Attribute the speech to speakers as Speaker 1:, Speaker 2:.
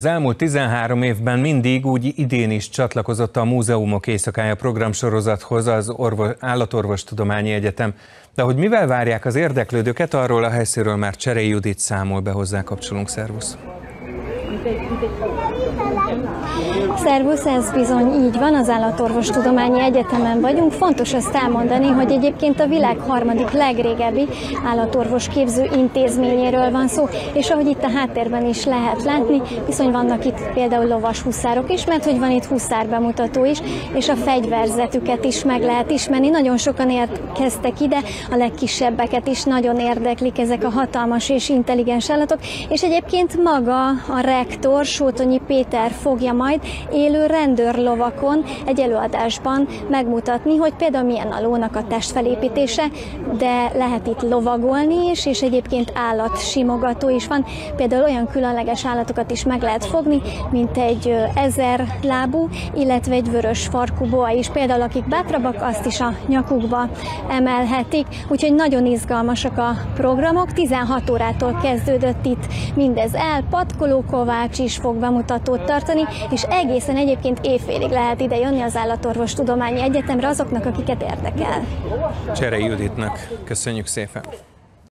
Speaker 1: Az elmúlt 13 évben mindig úgy idén is csatlakozott a Múzeumok Éjszakája programsorozathoz az Orvo- Állatorvostudományi Egyetem. De hogy mivel várják az érdeklődőket, arról a helyszínről már Cserei Judit számol be hozzá kapcsolunk. Szervusz!
Speaker 2: Szervusz, ez bizony így van, az Állatorvostudományi Egyetemen vagyunk. Fontos azt elmondani, hogy egyébként a világ harmadik legrégebbi állatorvos képző intézményéről van szó, és ahogy itt a háttérben is lehet látni, viszony vannak itt például lovas huszárok is, mert hogy van itt huszár bemutató is, és a fegyverzetüket is meg lehet ismerni. Nagyon sokan érkeztek ide, a legkisebbeket is nagyon érdeklik ezek a hatalmas és intelligens állatok, és egyébként maga a rektor, Sótonyi Péter fogja majd élő rendőrlovakon egy előadásban megmutatni, hogy például milyen a lónak a testfelépítése, de lehet itt lovagolni is, és egyébként állatsimogató is van. Például olyan különleges állatokat is meg lehet fogni, mint egy ezer lábú, illetve egy vörös farkú boa is. Például akik bátrabbak, azt is a nyakukba emelhetik. Úgyhogy nagyon izgalmasak a programok. 16 órától kezdődött itt mindez el. Patkoló Kovács is fog bemutatót tartani, és egészen egyébként évfélig lehet ide jönni az Állatorvostudományi Egyetemre azoknak, akiket érdekel.
Speaker 1: Cserei Juditnak köszönjük szépen!